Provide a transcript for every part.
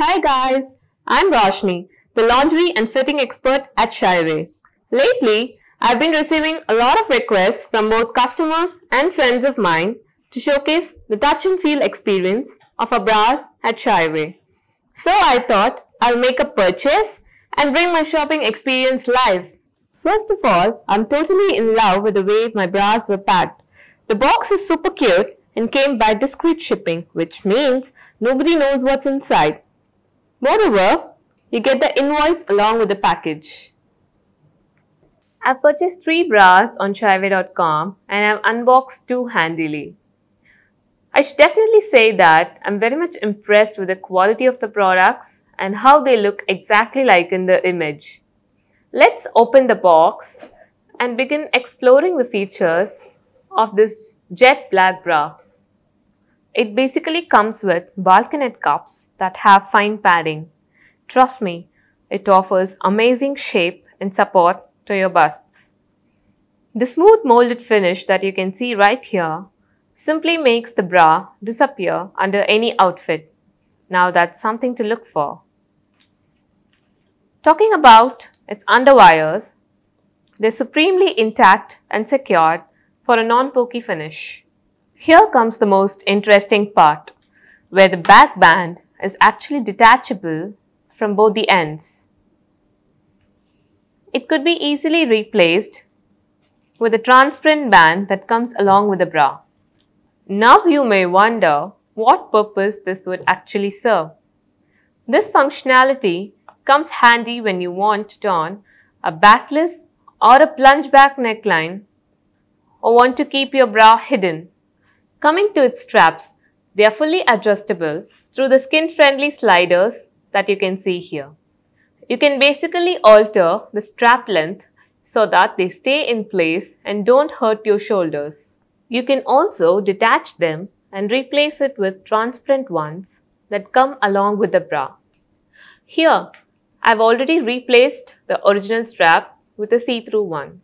Hi guys, I'm Roshni, the lingerie and fitting expert at Shyaway. Lately, I've been receiving a lot of requests from both customers and friends of mine to showcase the touch and feel experience of our bras at Shyaway. So I thought I'll make a purchase and bring my shopping experience live. First of all, I'm totally in love with the way my bras were packed. The box is super cute and came by discreet shipping, which means nobody knows what's inside. Moreover, you get the invoice along with the package. I've purchased three bras on Shyaway.com and I've unboxed two handily. I should definitely say that I'm very much impressed with the quality of the products and how they look exactly like in the image. Let's open the box and begin exploring the features of this jet black bra. It basically comes with balconette cups that have fine padding. Trust me, it offers amazing shape and support to your busts. The smooth molded finish that you can see right here simply makes the bra disappear under any outfit. Now that's something to look for. Talking about its underwires, they're supremely intact and secured for a non-pokey finish. Here comes the most interesting part, where the back band is actually detachable from both the ends. It could be easily replaced with a transparent band that comes along with the bra. Now you may wonder what purpose this would actually serve. This functionality comes handy when you want to don a backless or a plunge back neckline or want to keep your bra hidden Coming to its straps, they are fully adjustable through the skin-friendly sliders that you can see here. You can basically alter the strap length so that they stay in place and don't hurt your shoulders. You can also detach them and replace it with transparent ones that come along with the bra. Here, I've already replaced the original strap with a see-through one.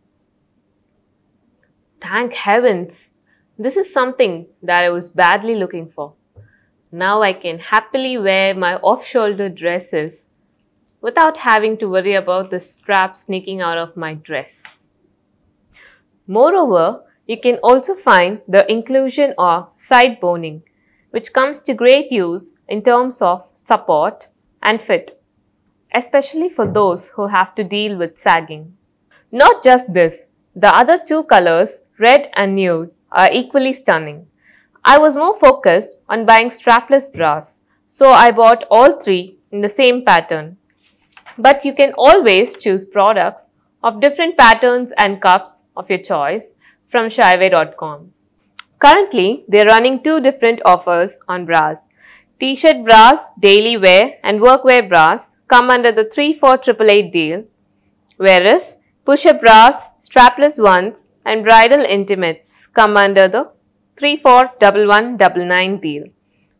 Thank heavens! This is something that I was badly looking for. Now I can happily wear my off-shoulder dresses without having to worry about the strap sneaking out of my dress. Moreover, you can also find the inclusion of side boning, which comes to great use in terms of support and fit, especially for those who have to deal with sagging. Not just this, the other two colors, red and nude, are equally stunning. I was more focused on buying strapless bras, so I bought all three in the same pattern. But you can always choose products of different patterns and cups of your choice from Shyaway.com. Currently, they're running two different offers on bras. T-shirt bras, daily wear and workwear bras come under the 34888 deal, whereas push-up bras, strapless ones and bridal intimates come under the 341199 deal.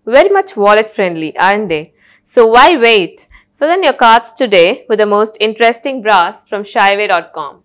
Very much wallet friendly, aren't they? So why wait? Fill in your carts today with the most interesting bras from Shyaway.com.